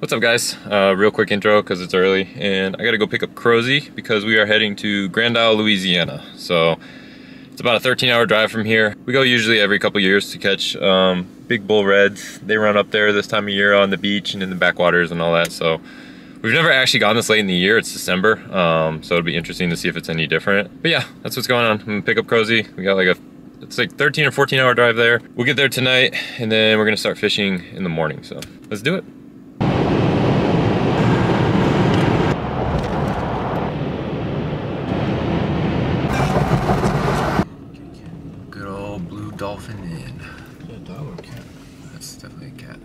What's up guys? Uh, real quick intro because it's early and I gotta go pick up Crozy because we are heading to Grand Isle, Louisiana. So it's about a 13 hour drive from here. We go usually every couple years to catch um, big bull reds. They run up there this time of year on the beach and in the backwaters and all that. So we've never actually gone this late in the year. It's December. Um, so it'll be interesting to see if it's any different. But yeah, that's what's going on. I'm gonna pick up Crozy. We got like a it's like 13 or 14 hour drive there. We'll get there tonight and then we're gonna start fishing in the morning. So let's do it. Good old blue dolphin in. Yeah, dog or cat? That's definitely a cat.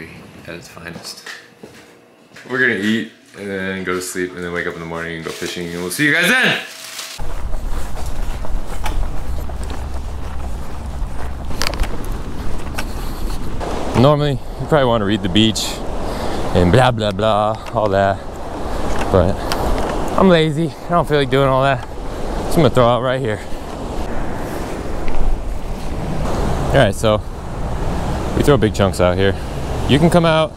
Luxury at its finest. We're gonna eat and then go to sleep and then wake up in the morning and go fishing and we'll see you guys then! Normally, you probably want to read the beach and blah blah blah, all that. But I'm lazy. I don't feel like doing all that. So I'm gonna throw out right here. All right, so we throw big chunks out here. You can come out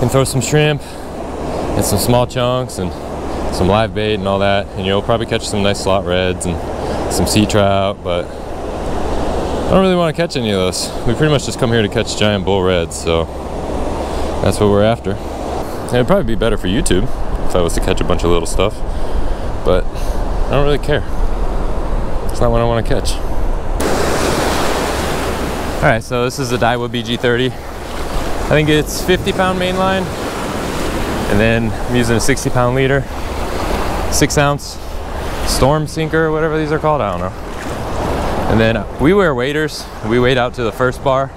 and throw some shrimp and some small chunks and some live bait and all that, and you'll probably catch some nice slot reds and some sea trout, but I don't really want to catch any of those. We pretty much just come here to catch giant bull reds, so that's what we're after. It'd probably be better for YouTube if I was to catch a bunch of little stuff, but I don't really care. It's not what I want to catch. All right, so this is the Daiwa BG30. I think it's 50 pound mainline, and then I'm using a 60 pound leader, six ounce storm sinker, whatever these are called, I don't know. And then we wear waders. We wade out to the first bar,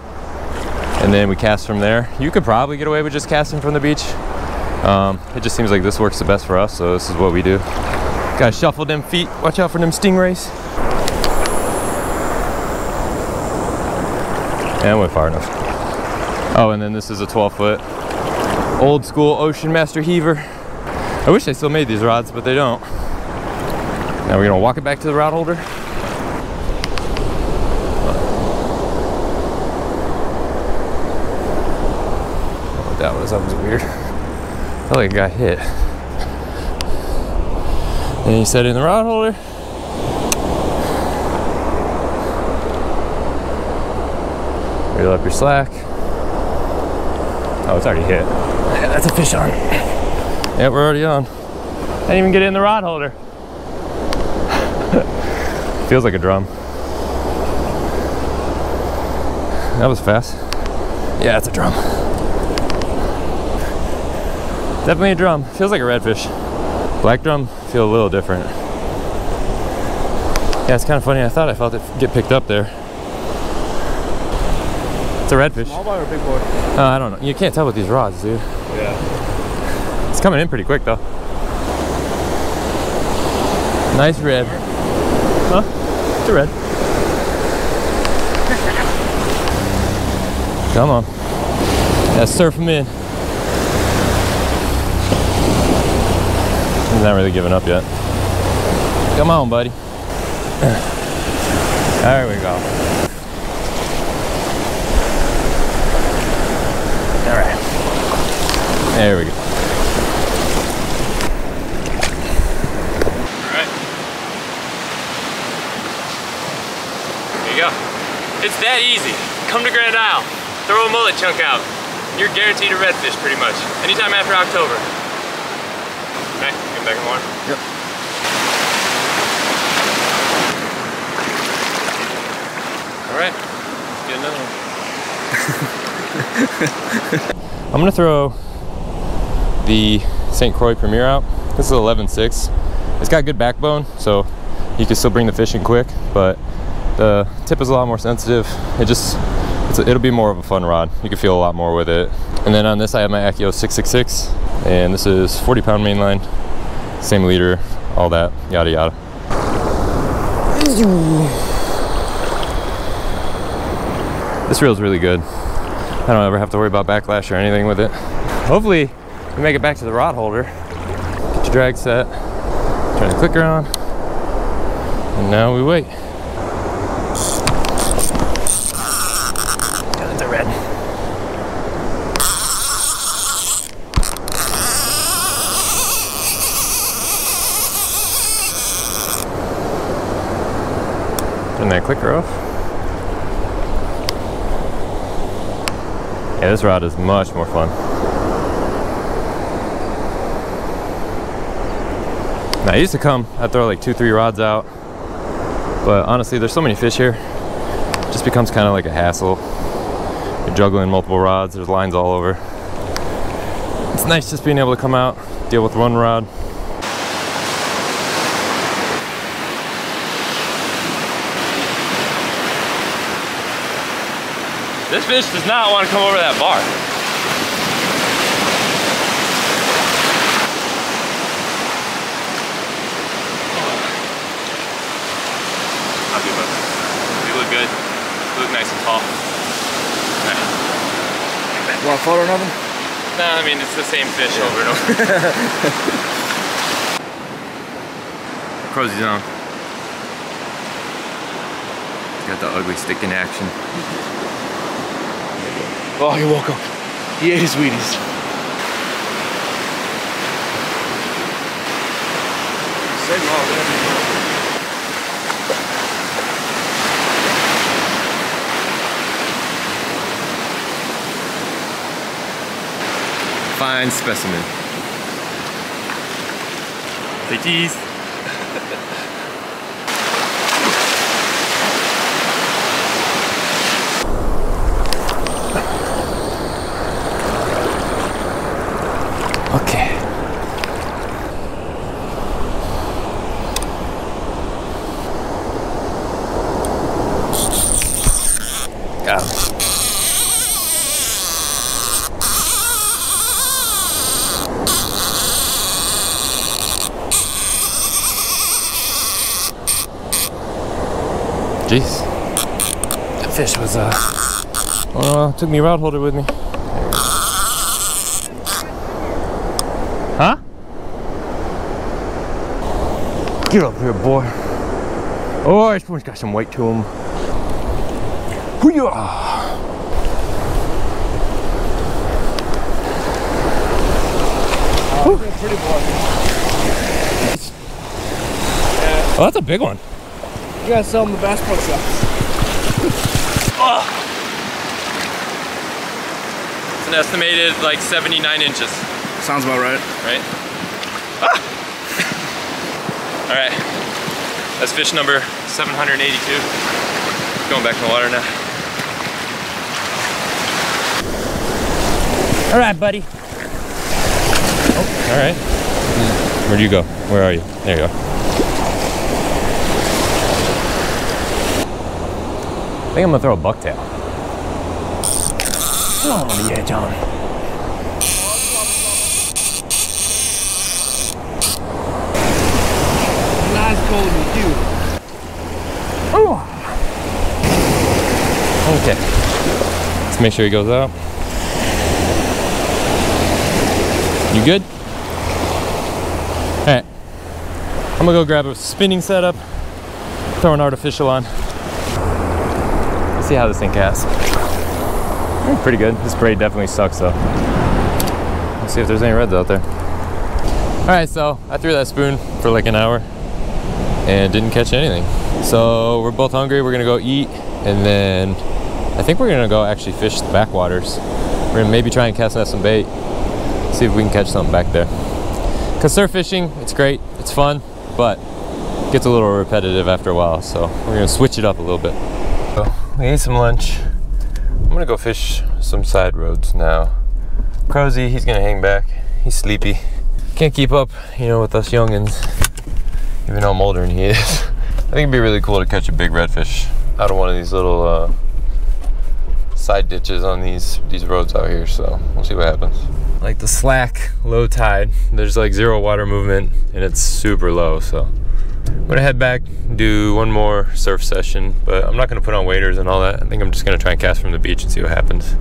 and then we cast from there. You could probably get away with just casting from the beach. Um, it just seems like this works the best for us, so this is what we do. Gotta shuffle them feet. Watch out for them stingrays. And went far enough. Oh, and then this is a 12 foot old school Ocean Master Heaver. I wish they still made these rods, but they don't. Now we're gonna walk it back to the rod holder. what that was, that was weird. I felt like got hit. And you set it in the rod holder. Reel up your slack. Oh, it's already hit. Yeah, that's a fish on. Yeah, we're already on. I didn't even get in the rod holder. Feels like a drum. That was fast. Yeah, it's a drum. Definitely a drum. Feels like a redfish. Black drum feel a little different. Yeah, it's kind of funny. I thought I felt it get picked up there. It's a redfish. Small boy or big boy? Uh, I don't know. You can't tell with these rods, dude. Yeah. It's coming in pretty quick though. Nice red. Huh? It's a red. Come on. Yeah, surf him in. He's not really giving up yet. Come on, buddy. There we go. All right. There we go. All right. There you go. It's that easy. Come to Grand Isle, throw a mullet chunk out. You're guaranteed a redfish pretty much. Anytime after October. Okay, get back in water. Yep. All right, get another one. I'm gonna throw the St. Croix Premier out. This is 11.6. It's got good backbone, so you can still bring the fish in quick, but the tip is a lot more sensitive. It just, a, it'll be more of a fun rod. You can feel a lot more with it. And then on this I have my Akios 666, and this is 40 pound mainline, same leader, all that, yada yada. This reel's really good. I don't ever have to worry about backlash or anything with it. Hopefully, we make it back to the rod holder, get your drag set, turn the clicker on, and now we wait. Got the red. Turn that clicker off. Yeah, this rod is much more fun. I used to come, I'd throw like two, three rods out. But honestly, there's so many fish here. It just becomes kind of like a hassle. You're juggling multiple rods, there's lines all over. It's nice just being able to come out, deal with one rod. This fish does not want to come over that bar. Happy about it. You look good. You look nice and tall. Want a photo or nothing? Nah, I mean, it's the same fish over and over. Crozie's on. Got the Ugly Stik in action. Oh, you're welcome. He ate his Wheaties. Say Fine specimen. Say cheese. Fish was, uh, uh, took me rod holder with me. Huh? Get up here, boy. Oh, this one's got some weight to him. Hoo-yah! Oh, that's. Oh, that's a big one. You gotta sell them the Bass Pro Shops. It's an estimated like 79 inches, Sounds about right. right? Ah! All right, that's fish number 782. Going back in the water now. All right, buddy. Oh, all right. Where'd you go? Where are you? There you are. Think I'm gonna throw a bucktail. Oh, yeah, Johnny. Not as cold as you. Okay. Let's make sure he goes out. You good? Alright. I'm gonna go grab a spinning setup, throw an artificial on. Let's see how this thing casts. Mm, Pretty good. This braid definitely sucks though. Let's see if there's any reds out there. Alright, so I threw that spoon for like an hour and didn't catch anything. So we're both hungry. We're gonna go eat, and then I think we're gonna go actually fish the backwaters. We're gonna maybe try and cast out some bait, see if we can catch something back there. Cause surf fishing, it's great, it's fun, but it gets a little repetitive after a while. So we're gonna switch it up a little bit. So we ate some lunch. I'm gonna go fish some side roads now. Crozy, he's gonna hang back. He's sleepy. Can't keep up, you know, with us youngins even though I'm older than he is. I think it'd be really cool to catch a big redfish out of one of these little uh, side ditches on these these roads out here. So we'll see what happens. Like the slack low tide, there's like zero water movement and it's super low. So I'm gonna head back, do one more surf session, but I'm not gonna put on waders and all that. I think I'm just gonna try and cast from the beach and see what happens.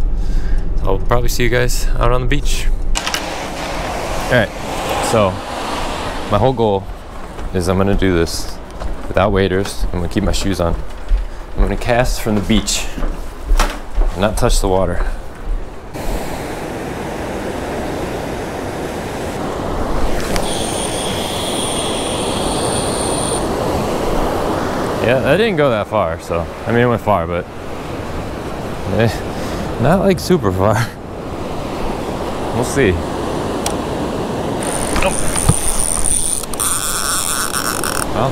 So I'll probably see you guys out on the beach. All right, so my whole goal is I'm gonna do this without waders. I'm gonna keep my shoes on. I'm gonna cast from the beach, and not touch the water. Yeah, that didn't go that far, so I mean it went far, but eh, not like super far. We'll see. Well,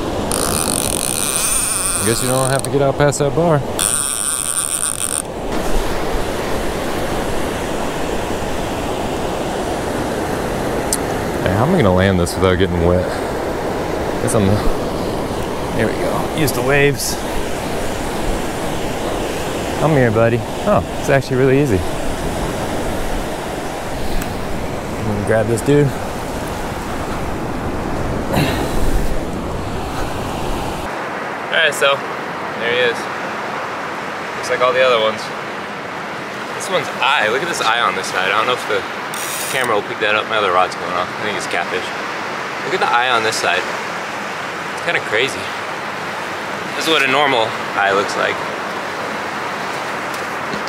I guess you don't have to get out past that bar. Hey, how am I gonna land this without getting wet? Guess I'm. There we go. Use the waves. Come here, buddy. Oh, it's actually really easy. I'm gonna grab this dude. Alright, so there he is. Looks like all the other ones. This one's eye. Look at this eye on this side. I don't know if the camera will pick that up. My other rod's going off. I think it's catfish. Look at the eye on this side. It's kind of crazy. This is what a normal eye looks like.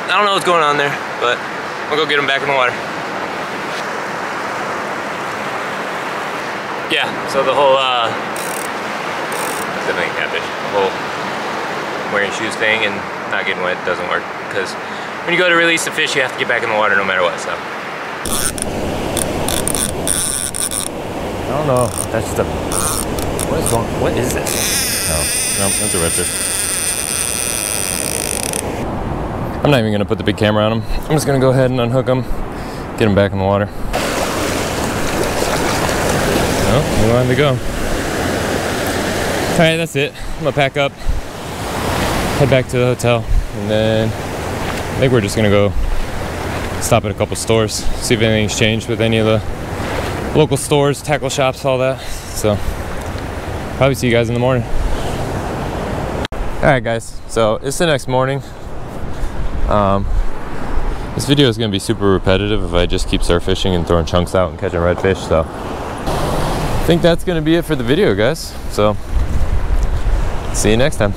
I don't know what's going on there, but I'll go get him back in the water. Yeah, so the whole, uh, definitely catfish. The whole wearing shoes thing and not getting wet doesn't work because when you go to release the fish, you have to get back in the water no matter what, so. I don't know. That's the. What is going? What is this? No, no, that's a redfish. I'm not even gonna put the big camera on him. I'm just gonna go ahead and unhook him, get him back in the water. Oh, he wanted to go. All right, that's it. I'm gonna pack up, head back to the hotel, and then I think we're just gonna go stop at a couple stores, see if anything's changed with any of the local stores, tackle shops, all that. So probably see you guys in the morning. All right, guys. So it's the next morning. Um, this video is going to be super repetitive if I just keep surf fishing and throwing chunks out and catching redfish. So I think that's going to be it for the video, guys. So see you next time.